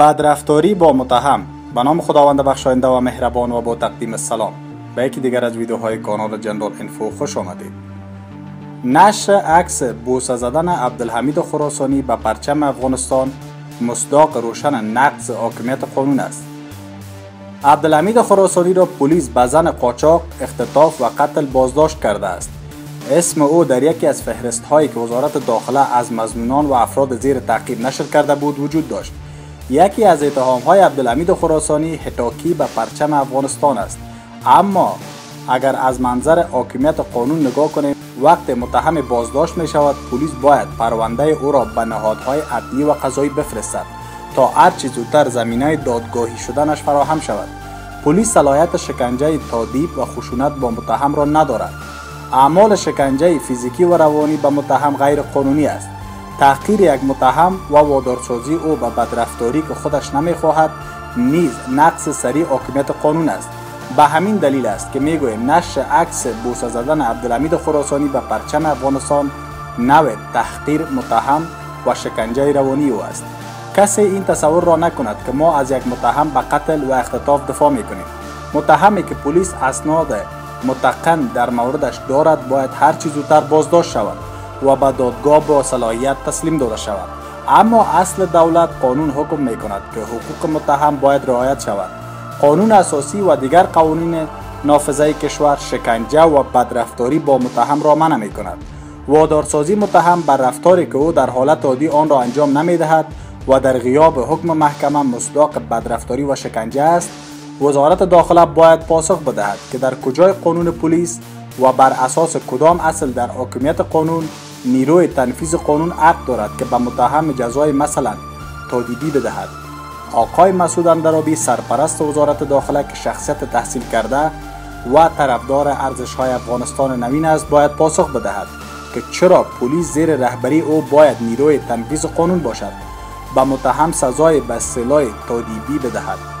بدرفتاری با متهم. به نام خداوند بخشاینده و مهربان و با تقدیم سلام. به یکی دیگر از ویدیوهای کانال جنرال انفو خوش آمدید. نشر عکس بوسه زدن عبدالحمید خراسانی به پرچم افغانستان مصداق روشن نقض حاکمیت قانون است. عبدالحمید خراسانی را پلیس به زن قاچاق اختطاف و قتل بازداشت کرده است. اسم او در یکی از فهرست هایی که وزارت داخله از مزنونان و افراد زیر تعقیب نشر کرده بود وجود داشت. یکی از اتهام های عبدالحمید خراسانی حتاکی به پرچم افغانستان است. اما اگر از منظر حاکمیت قانون نگاه کنیم وقت متهم بازداشت می شود پلیس باید پرونده او را به نهادهای عدلی و قضایی بفرستد تا هرچی زودتر زمینه دادگاهی شدنش فراهم شود. پلیس صلاحیت شکنجه تادیب و خشونت با متهم را ندارد. اعمال شکنجه فیزیکی و روانی به متهم غیر قانونی است. تحقیر یک متهم و وادارسازی او به بدرفتاری که خودش نمی‌خواهد نیز نقص سریع حاکمیت قانون است. به همین دلیل است که می‌گوییم نشر عکس بوسه زدن عبدالحمید خراسانی به پرچم افغانستان نوع تحقیر متهم و شکنجه روانی او است. کسی این تصور را نکند که ما از یک متهم به قتل و اختطاف دفاع می‌کنیم. متهمی که پلیس اسناد متقن در موردش دارد باید هر چیز زودتر بازداشت شود. و به دادگاه با صلاحیت تسلیم داده شود. اما اصل دولت قانون حکم می کند که حقوق متهم باید رعایت شود. قانون اساسی و دیگر قوانین نافذه کشور شکنجه و بدرفتاری با متهم را منع می کند وادارسازی متهم بر رفتاری که او در حالت عادی آن را انجام نمی دهد و در غیاب حکم محکمه مصداق بدرفتاری و شکنجه است وزارت داخله باید پاسخ بدهد که در کجای قانون پلیس و بر اساس کدام اصل در حاکمیت قانون نیروی تنفیذ قانون حق دارد که به متهم جزای مثلا تادیبی بدهد. آقای مسعود اندرابی سرپرست وزارت داخله که شخصیت تحصیل کرده و طرفدار ارزش های افغانستان نوین است باید پاسخ بدهد که چرا پلیس زیر رهبری او باید نیروی تنفیذ قانون باشد. به متهم سزای به سلای تادیبی بدهد.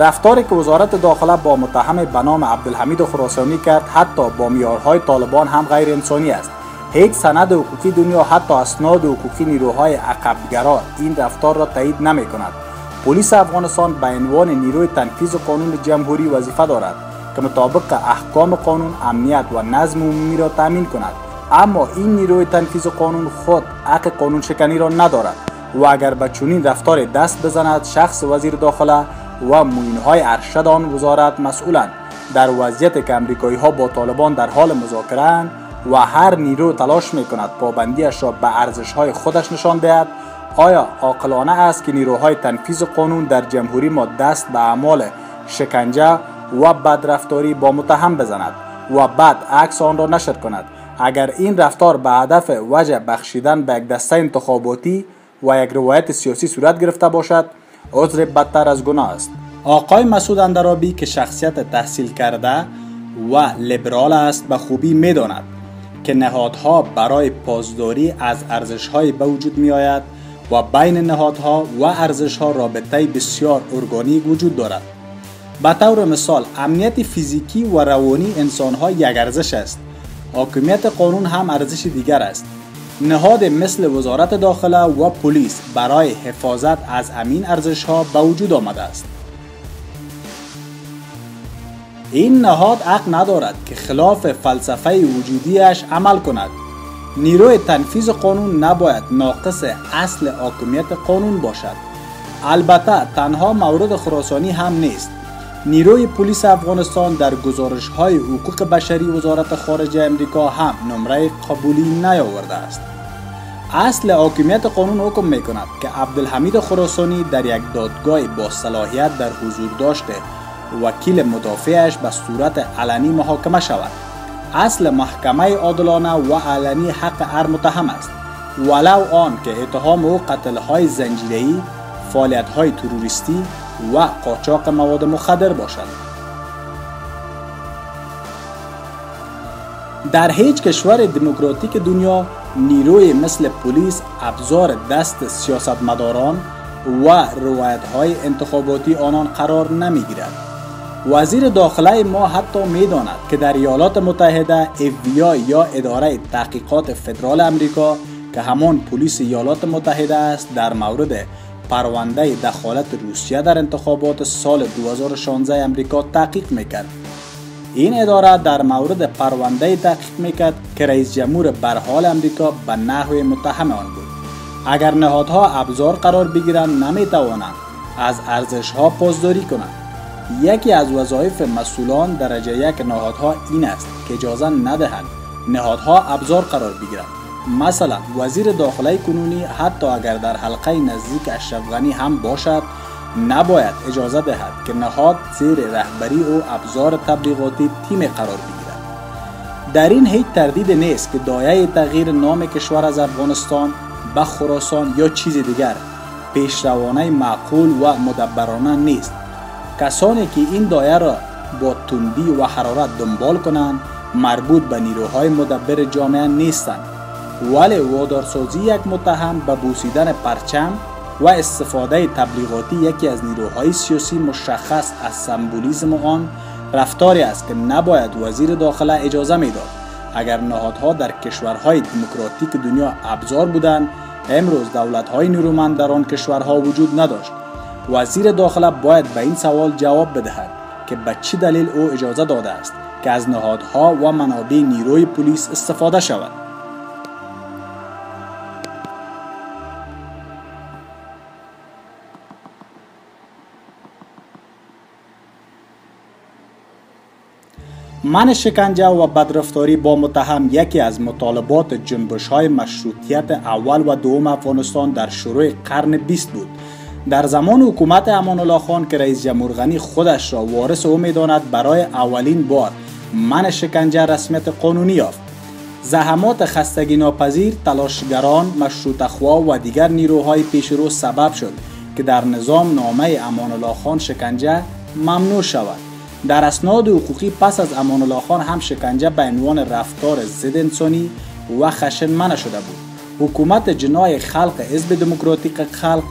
رفتاری که وزارت داخله با متهم به نام عبدالحمید خراسانی کرد حتی با میارهای طالبان هم غیر انسانی است. هیچ سند حقوقی دنیا حتی اسناد حقوقی نیروهای عقبگرا این رفتار را تایید نمی کند پلیس افغانستان به عنوان نیروی تنفیذ قانون جمهوری وظیفه دارد که مطابق احکام قانون امنیت و نظم عمومی را تامین کند. اما این نیروی تنفیذ قانون خود حق قانون شکنی را ندارد و اگر به چنین رفتار دست بزند شخص وزیر داخله و های ارشد آن وزارت مسئولند. در وضعیت که امریکایی ها با طالبان در حال مذاکره و هر نیرو تلاش می کند پابندیش را به ارزش های خودش نشان دهد آیا عاقلانه است که نیروهای تنفیذ قانون در جمهوری ما دست به اعمال شکنجه و بدرفتاری با متهم بزند و بعد عکس آن را نشر کند؟ اگر این رفتار به هدف وجه بخشیدن به یک دسته انتخاباتی و یک روایت سیاسی صورت گرفته باشد عذر بدتر از گناه است. آقای مسعود اندرابی که شخصیت تحصیل کرده و لیبرال است به خوبی می‌داند که نهادها برای پاسداری از ارزشهایی به وجود می آید و بین نهادها و ارزشها رابطه بسیار ارگانیک وجود دارد. به طور مثال امنیت فیزیکی و روانی انسانها یک ارزش است. حاکمیت قانون هم ارزش دیگر است. نهاد مثل وزارت داخله و پلیس برای حفاظت از امین ارزش ها به وجود آمده است. این نهاد حق ندارد که خلاف فلسفه وجودیش عمل کند. نیروی تنفیذ قانون نباید ناقص اصل حاکمیت قانون باشد. البته تنها مورد خراسانی هم نیست. نیروی پلیس افغانستان در گزارش های حقوق بشری وزارت خارجه امریکا هم نمره قبولی نیاورده است. اصل حاکمیت قانون حکم می کند که عبدالحمید خراسانی در یک دادگاه با صلاحیت در حضور داشته وکیل مدافعش به صورت علنی محاکمه شود. اصل محکمه عادلانه و علنی حق هر متهم است. ولو آن که اتهام او قتل های زنجیره‌ای فعالیت های تروریستی و قاچاق مواد مخدر باشد در هیچ کشور دموکراتیک دنیا نیروی مثل پلیس ابزار دست سیاستمداران و روایت های انتخاباتی آنان قرار نمی گیرد. وزیر داخله ما حتی می‌داند که در ایالات متحده FBI یا اداره تحقیقات فدرال امریکا که همان پلیس ایالات متحده است در مورد پرونده دخالت روسیه در انتخابات سال 2016 امریکا تحقیق می‌کرد. این اداره در مورد پرونده تحقیق می‌کرد که رئیس جمهور برحال امریکا به نحو متهم آن بود. اگر نهادها ابزار قرار بگیرند نمی‌توانند از ارزش ها پاسداری کنند. یکی از وظایف مسئولان درجه یک نهادها این است که اجازه ندهند نهادها ابزار قرار بگیرند. مثلا وزیر داخله کنونی حتی اگر در حلقه نزدیک اشرف غنی هم باشد نباید اجازه دهد که نهاد زیر رهبری او ابزار تبلیغاتی تیم قرار بگیرد. در این هیچ تردید نیست که دایه تغییر نام کشور از افغانستان به خراسان یا چیز دیگر پیشروانه معقول و مدبرانه نیست. کسانی که این دایه را با تندی و حرارت دنبال کنند مربوط به نیروهای مدبر جامعه نیستند. ولی وادارسازی یک متهم به بوسیدن پرچم و استفاده تبلیغاتی یکی از نیروهای سیاسی مشخص از سمبولیزم آن رفتاری است که نباید وزیر داخله اجازه می‌داد. اگر نهادها در کشورهای دموکراتیک دنیا ابزار بودند امروز دولتهای نیرومند در آن کشورها وجود نداشت. وزیر داخله باید به این سوال جواب بدهد که به چه دلیل او اجازه داده است که از نهادها و منابع نیروی پلیس استفاده شود. من شکنجه و بدرفتاری با متهم یکی از مطالبات جنبش های مشروطیت اول و دوم افغانستان در شروع قرن 20 بود. در زمان حکومت امان الله خان که رئیس جمهور غنی خودش را وارث او می‌داند برای اولین بار من شکنجه رسمیت قانونی یافت. زحمات خستگی ناپذیر تلاشگران مشروطخوا و دیگر نیروهای پیشرو سبب شد که در نظام نامه امان الله خان شکنجه ممنوع شود. در اسناد حقوقی پس از امان الله خان هم شکنجه به عنوان رفتار ضد انسانی و خشن شده بود. حکومت جناح خلق حزب دموکراتیک خلق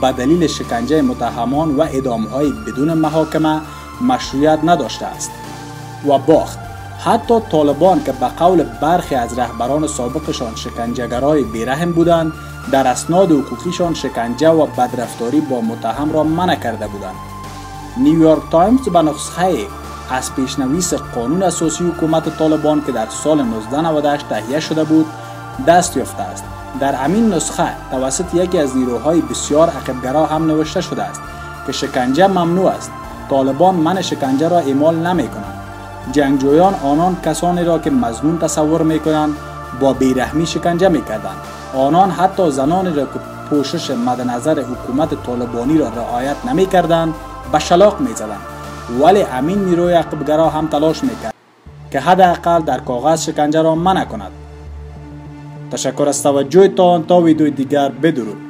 به دلیل شکنجه متهمان و های بدون محاکمه مشروعیت نداشته است و باخت. حتی طالبان که به قول برخی از رهبران سابقشان شکنجه‌گرای بیرحم بودند در اسناد حقوقی‌شان شکنجه و بدرفتاری با متهم را منع کرده بودند. نیویورک تایمز به نسخه از پیش‌نویس قانون اساسی حکومت طالبان که در سال 1998 تهیه شده بود دست یافته است. در امین نسخه توسط یکی از نیروهای بسیار عقبگرا هم نوشته شده است که شکنجه ممنوع است. طالبان من شکنجه را اعمال نمی کنند جنگجویان آنان کسانی را که مزنون تصور می کنند با بیرحمی شکنجه می کردند آنان حتی زنانی را که پوشش مد نظر حکومت طالبانی را رعایت نمی کردند به شلاق می زدن. ولی امین نیروی عقبگرا هم تلاش می‌کرد که حداقل در کاغذ شکنجه را منع کند تشکر از توجهتان تا ویدیو دیگر بدرود